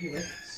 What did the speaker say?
Felix.